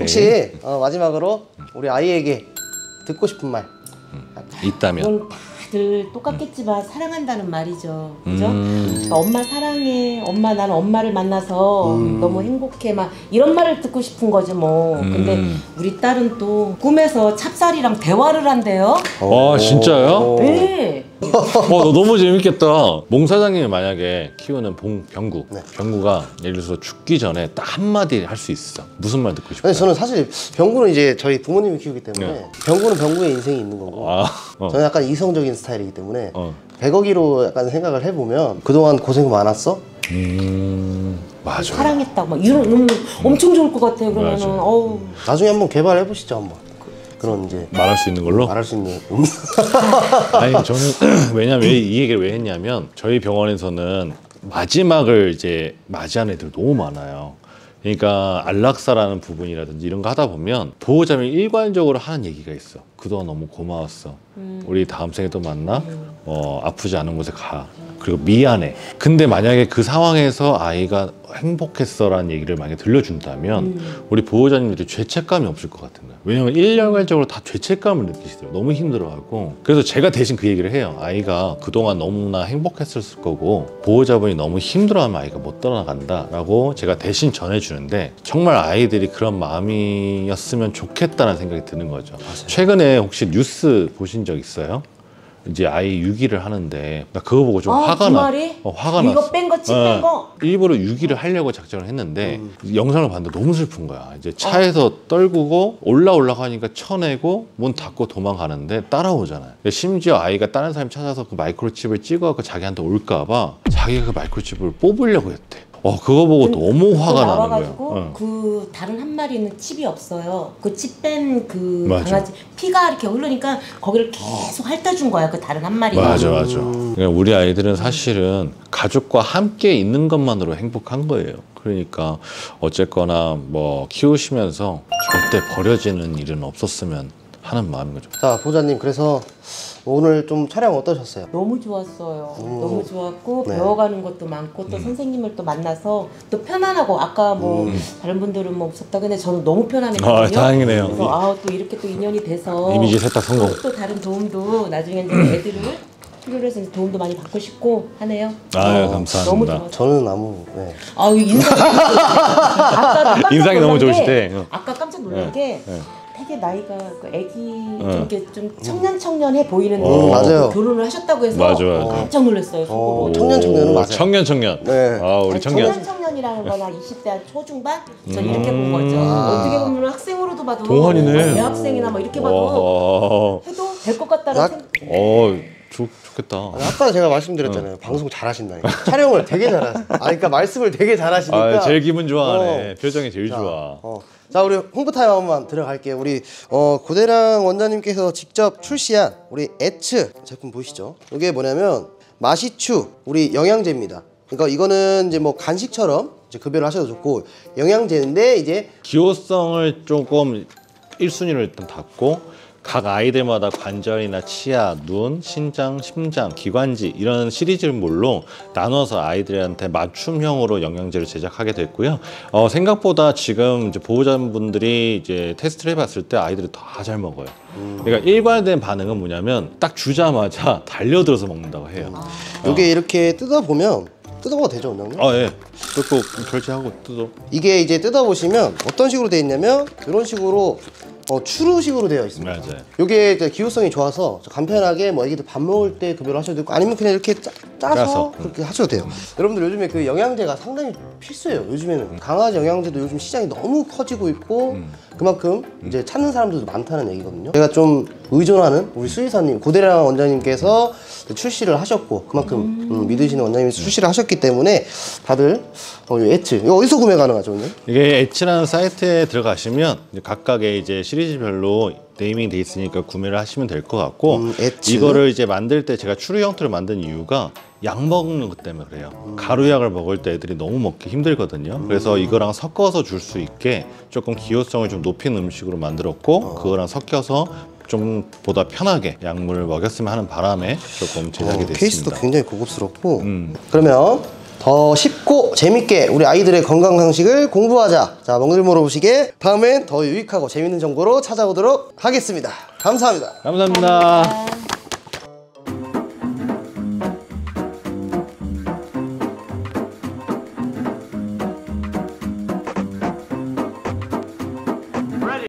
혹시 어, 마지막으로 우리 아이에게 듣고 싶은 말. 있다면 다들 똑같겠지만 사랑한다는 말이죠. 그죠? 음. 그러니까 엄마 사랑해. 엄마 난 엄마를 만나서 너무 행복해. 막 이런 말을 듣고 싶은 거지 뭐. 근데 음. 우리 딸은 또 꿈에서 찹쌀이랑 대화를 한대요. 와 진짜요? 네. 와, 너 너무 재밌겠다. 몽 사장님이 만약에 키우는 봉 병구, 병구가 예를 들어서 죽기 전에 딱 한마디 할 수 있어. 무슨 말 듣고 싶어요? 근데 저는 사실 병구는 이제 저희 부모님이 키우기 때문에 네. 병구는 병구의 인생이 있는 거고 아, 어. 저는 약간 이성적인 스타일이기 때문에 어. 100억이로 약간 생각을 해보면 그동안 고생 많았어? 음, 맞아. 사랑했다고 막 이런 음, 엄청 좋을 것 같아요. 그러면은 맞아. 어우 나중에 한번 개발해 보시죠 한번 그런 이제 말할 수 있는 걸로? 말할 수 있는 아니 저는 왜냐면 왜이 얘기를 왜 했냐면 저희 병원에서는 마지막을 이제 맞이하는 애들 너무 많아요. 그러니까 안락사라는 부분이라든지 이런 거 하다 보면 보호자님이 일관적으로 하는 얘기가 있어. 그동안 너무 고마웠어. 우리 다음 생에 또 만나. 어, 아프지 않은 곳에 가. 그리고 미안해. 근데 만약에 그 상황에서 아이가 행복했어라는 얘기를 만약에 들려준다면 우리 보호자님들이 죄책감이 없을 것 같은 거예요. 왜냐면 일괄적으로 다 죄책감을 느끼시더라고요. 너무 힘들어하고. 그래서 제가 대신 그 얘기를 해요. 아이가 그동안 너무나 행복했었을 거고 보호자분이 너무 힘들어하면 아이가 못 떠나간다 라고 제가 대신 전해주는데 정말 아이들이 그런 마음이었으면 좋겠다는 생각이 드는 거죠. 최근에 혹시 뉴스 보신 적 있어요? 이제 아이 유기를 하는데 나 그거 보고 좀 아, 화가 그 나. 말이? 어, 화가 이거. 뺀 거, 칩 어, 뺀 거? 일부러 유기를 하려고 작전을 했는데 영상을 봤는데 너무 슬픈 거야. 이제 차에서 떨구고 올라 올라가니까 쳐내고 문 닫고 도망가는데 따라오잖아요. 심지어 아이가 다른 사람 찾아서 그 마이크로칩을 찍어갖고 자기한테 올까봐 자기가 그 마이크로칩을 뽑으려고 했대. 어 그거 보고 너무 화가 나는 거야. 나와가지고 어. 그 다른 한 마리는 칩이 없어요. 그 칩 뺀 그. 강아지 피가 이렇게 흐르니까 거기를 계속 핥아준 거야. 그 다른 한 마리가. 맞아 맞아. 그러니까 우리 아이들은 사실은 가족과 함께 있는 것만으로 행복한 거예요. 그러니까 어쨌거나 뭐 키우시면서 절대 버려지는 일은 없었으면 하는 마음인 거죠. 자 보호자님 그래서 오늘 좀 촬영 어떠셨어요? 너무 좋았어요. 너무 좋았고 네. 배워가는 것도 많고 또 선생님을 또 만나서 또 편안하고 아까 뭐 다른 분들은 뭐 없었다 근데 저는 너무 편안했거든요. 아, 다행이네요. 그래서 아또 이렇게 또 인연이 돼서 이미지 세탁 성공. 또, 또 다른 도움도 나중에 이제 애들을 필요로 해서 이제 도움도 많이 받고 싶고 하네요. 아유 어, 감사합니다. 너무 좋았어요. 저는 아무 네. 아, 이 인상이 너무 좋으시대. 어. 아까 깜짝 놀란 게 네. 되게 나이가 그 애기 좀 어. 이렇게 좀 청년 청년해 보이는데 음, 맞아요. 결혼을 하셨다고 해서 맞아, 맞아. 깜짝 놀랐어요. 속으로. 어, 청년 청년은 맞아요. 청년 청년. 네. 아 우리 청년. 청년 청년이라는 건 한 20대 초중반? 전 이렇게 본 거죠. 아. 어떻게 보면 학생으로도 봐도 동안이네. 뭐 대학생이나 뭐 이렇게 봐도 와. 해도 될 것 같다는 나- 생각. 어 좋, 좋겠다. 아까 제가 말씀드렸잖아요. 방송 잘하신다니까. 촬영을 되게 잘하세요. 아, 그러니까 말씀을 되게 잘하시니까. 아 제일 기분 좋아하네. 어. 표정이 제일 자, 좋아. 어. 자, 우리 홍보 타임 한번 들어갈게요. 우리 어, 고대랑 원장님께서 직접 출시한 우리 에츠 제품 보이시죠? 이게 뭐냐면 마시추 우리 영양제입니다. 그러니까 이거는 이제 뭐 간식처럼 이제 급여를 하셔도 좋고 영양제인데 이제 기호성을 조금 1순위로 일단 닫고 각 아이들마다 관절이나 치아, 눈, 신장, 심장, 기관지 이런 시리즈물로 나눠서 아이들한테 맞춤형으로 영양제를 제작하게 됐고요. 어, 생각보다 지금 이제 보호자분들이 이제 테스트를 해봤을 때 아이들이 다 잘 먹어요. 그러니까 일관된 반응은 뭐냐면 딱 주자마자 달려들어서 먹는다고 해요. 이게 이렇게 뜯어 보면 뜯어봐도 되죠, 원장님? 아 예. 그거 결제하고 뜯어. 이게 이제 뜯어 보시면 어떤 식으로 되어 있냐면 이런 식으로 어, 추루식으로 되어 있습니다. 맞아요. 이게 이제 기호성이 좋아서 간편하게 뭐 애기들 밥 먹을 때 급여를 하셔도 되고 아니면 그냥 이렇게 짜, 짜서 짜서. 그렇게 하셔도 돼요. 여러분들 요즘에 그 영양제가 상당히 필수예요. 요즘에는 강아지 영양제도 요즘 시장이 너무 커지고 있고 그만큼 이제 찾는 사람들도 많다는 얘기거든요. 제가 좀 의존하는 우리 수의사님 고대량 원장님께서 출시를 하셨고 그만큼 음, 믿으시는 원장님이 출시를 하셨기 때문에 다들 어, 이 에츠 이거 어디서 구매 가능하죠, 오늘? 이게 엣지라는 사이트에 들어가시면 각각의 이제 시리즈별로 네이밍 돼 있으니까 구매를 하시면 될 것 같고 음. 이거를 이제 만들 때 제가 추루 형태로 만든 이유가 약 먹는 것 때문에 그래요. 음. 가루약을 먹을 때 애들이 너무 먹기 힘들거든요. 그래서 이거랑 섞어서 줄 수 있게 조금 기호성을 좀 높인 음식으로 만들었고 어. 그거랑 섞여서 좀 보다 편하게 약물을 먹였으면 하는 바람에 조금 제작이 어, 케이스도 됐습니다. 굉장히 고급스럽고 음. 그러면 더 쉽고 재밌게 우리 아이들의 건강 상식을 공부하자. 자, 멍들 물어보시게 다음엔 더 유익하고 재밌는 정보로 찾아오도록 하겠습니다. 감사합니다. 감사합니다.